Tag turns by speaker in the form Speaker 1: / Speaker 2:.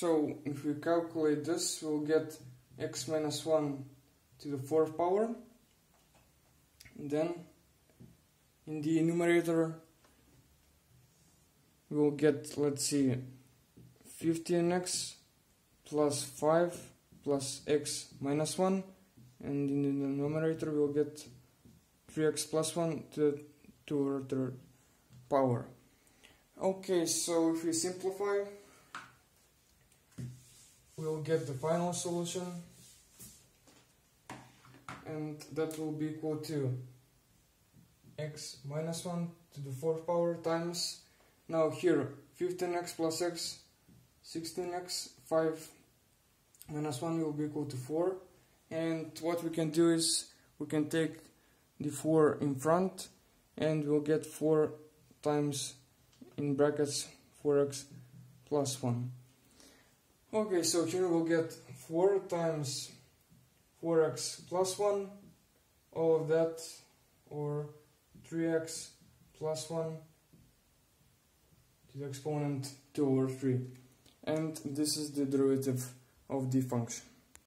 Speaker 1: So if we calculate this, we'll get x minus 1 to the fourth power. And then in the numerator, we'll get, let's see, 15x plus 5 plus x minus 1. And in the numerator, we'll get 3x plus 1 to the third power. Okay, so if we simplify, we'll get the final solution and that will be equal to x minus 1 to the fourth power times now here 15x plus x 16x 5 minus 1 will be equal to 4 and what we can do is we can take the 4 in front and we'll get 4 times in brackets 4x plus 1 Okay, so here we'll get 4 times 4x plus 1, all of that, or 3x plus 1 to the exponent 2 over 3. And this is the derivative of the function.